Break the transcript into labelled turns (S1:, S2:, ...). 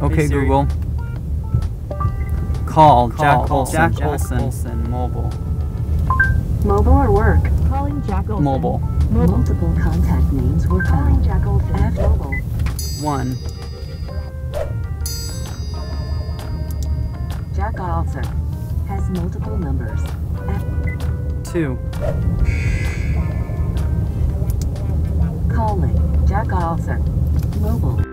S1: Okay,
S2: Hey,
S1: Google. Call,
S2: Call
S1: Jack Olson.
S2: Jack Olson.
S1: mobile.
S3: Mobile or work?
S4: Calling Jack Olson.
S1: Mobile.
S3: Multiple contact names were found. Calling.
S4: Jack Olson.
S3: F mobile.
S1: One.
S3: Jack Olson has multiple numbers. F
S1: Two.
S3: calling. Jack Olson. Mobile.